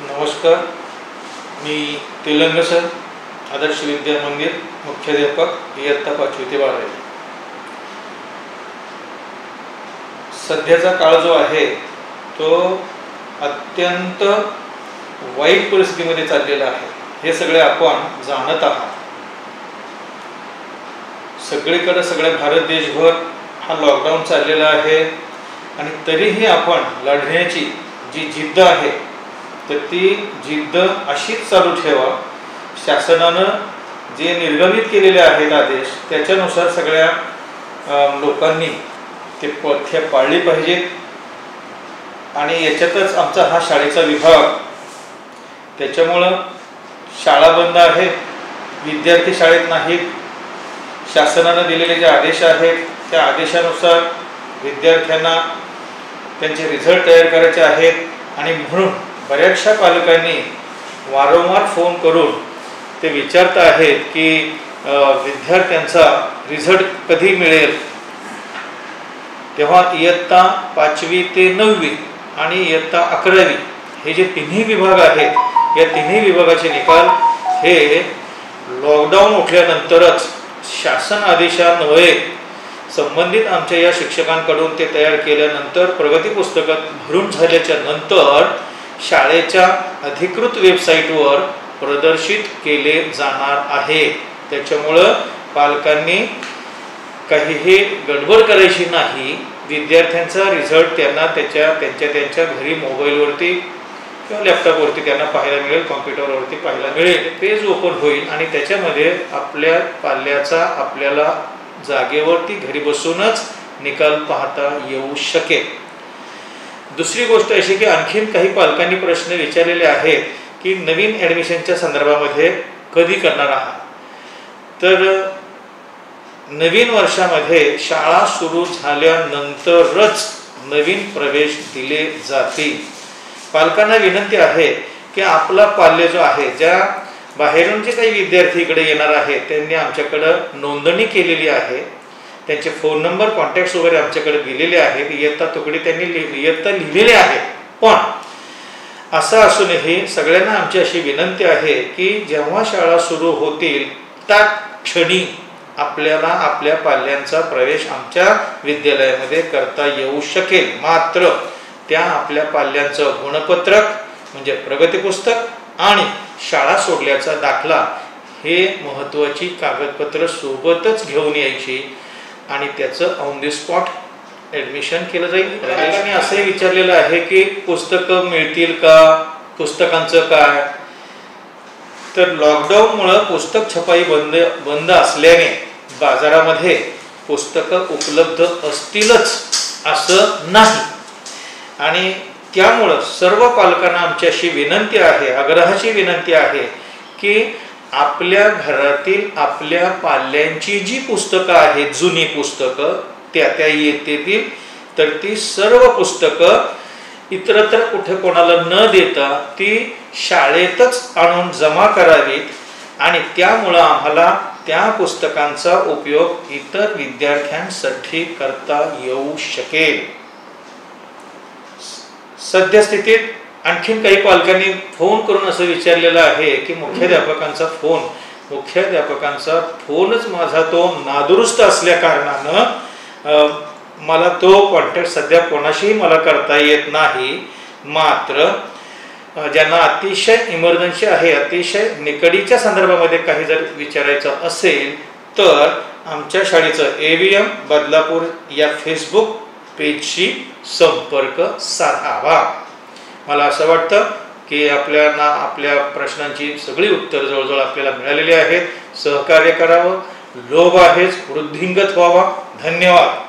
नमस्कार. मी तेलंग सर आदर्श विद्या मंदिर मुख्याध्यापक इयत्ता पाचवी ते बारावी. सध्याचा काळ जो आहे तो अत्यंत वाईट परिस्थितीमध्ये चाललेला आहे. हे सगळे आपण जाणत आहात. सगळीकडे सगळ्या भारत देशभर हा लॉकडाऊन चाललेला आहे आणि तरीही आपण लढण्याची जी जिद्द आहे तर ती जिद्द अशीच चालू ठेवा. शासनानं जे निर्गमित केलेले आहेत आदेश त्याच्यानुसार सगळ्या लोकांनी ते पथ्य पाळली पाहिजेत आणि याच्यातच आमचा हा शाळेचा विभाग त्याच्यामुळं शाळा बंद आहे विद्यार्थी शाळेत नाहीत. शासनानं दिलेले जे आदेश आहेत त्या आदेशानुसार विद्यार्थ्यांना त्यांचे रिझल्ट तयार करायचे आहेत. आणि म्हणून बऱ्याचशा पालकांनी वारंवार फोन करून ते विचारत आहेत की विद्यार्थ्यांचा रिझल्ट कधी मिळेल? तेव्हा इयत्ता पाचवी ते नववी आणि इयत्ता अकरावी हे जे तिन्ही विभाग आहेत या तिन्ही विभागाचे निकाल हे लॉकडाऊन उठल्यानंतरच शासन आदेशान्वये संबंधित आमच्या या शिक्षकांकडून ते तयार केल्यानंतर प्रगती पुस्तकात भरून झाल्याच्यानंतर शाळेच्या अधिकृत वेबसाईटवर प्रदर्शित केले जाणार आहे. त्याच्यामुळं पालकांनी काहीही गडबड करायची नाही. विद्यार्थ्यांचा रिझल्ट त्यांना त्याच्या त्यांच्या त्यांच्या घरी मोबाईलवरती किंवा लॅपटॉपवरती त्यांना पाहायला मिळेल कॉम्प्युटरवरती पाहायला मिळेल. पेज ओपन होईल आणि त्याच्यामध्ये आपल्या पाल्याचा आपल्याला जागेवरती घरी बसूनच निकाल पाहता येऊ शकेल. दुसरी गोष्ट अशी की आणखीन काही पालकांनी प्रश्न विचारलेले आहेत की नवीन ॲडमिशनच्या संदर्भामध्ये कधी करणार आहात? तर नवीन वर्षामध्ये शाळा सुरू झाल्यानंतरच नवीन प्रवेश दिले जातील. पालकांना विनंती आहे की आपला पाल्य जो आहे ज्या बाहेरून जे काही विद्यार्थी इकडे येणार आहेत त्यांनी आमच्याकडं नोंदणी केलेली आहे. त्यांचे फोन नंबर कॉन्टॅक्ट वगैरे आमच्याकडे दिलेले आहेत. इयत्ता तुकडी त्यांनी इयत्ता लिहिलेले आहेत. पण असं असूनही सगळ्यांना आमची अशी विनंती आहे की जेव्हा शाळा सुरू होतील त्या क्षणी आपल्याला आपल्या पाल्यांचा प्रवेश आमच्या विद्यालयामध्ये करता येऊ शकेल. मात्र त्या आपल्या पाल्यांचं गुणपत्रक म्हणजे प्रगतीपुस्तक आणि शाळा सोडल्याचा दाखला हे महत्त्वाची कागदपत्र सोबतच घेऊन यायची आणि त्याचं ऑन दी स्पॉट ॲडमिशन केलं जाईल. मी असंही विचारलेलं आहे की पुस्तकं मिळतील का? पुस्तकांचं काय? तर लॉकडाऊनमुळं पुस्तक छपाई बंद बंद असल्याने बाजारामध्ये पुस्तकं उपलब्ध असतीलच असं नाही. आणि त्यामुळं सर्व पालकांना आमची अशी विनंती आहे आग्रहाची विनंती आहे की आपल्या घरातील आपल्या पाल्यांची जी पुस्तकं आहेत जुनी पुस्तकं त्या त्या येतील तर ती सर्व पुस्तकं इतरत्र कुठे कोणाला न देता ती शाळेतच आणून जमा करावीत आणि त्यामुळं आम्हाला त्या पुस्तकांचा उपयोग इतर विद्यार्थ्यांसाठी करता येऊ शकेल. सद्यस्थितीत आणखीन काही पालकांनी फोन करून असं विचारलेलं आहे की मुख्याध्यापकांचा फोन मुख्याध्यापकांचा फोनच माझा तो नादुरुस्त असल्या कारणानं मला तो कॉन्टॅक्ट सध्या कोणाशीही मला करता येत नाही. मात्र ज्यांना अतिशय इमर्जन्सी आहे अतिशय निकडीच्या संदर्भामध्ये काही जर विचारायचं असेल तर आमच्या शाळेचं ए व्ही एम बदलापूर या फेसबुक पेजशी संपर्क साधावा. मला असं वाटतं की आपल्याला आपल्या प्रश्नांची सगळी उत्तर जवळजवळ आपल्याला मिळालेली आहेत. सहकार्य करावं. लोभ आहेच वृद्धिंगत व्हावा. धन्यवाद.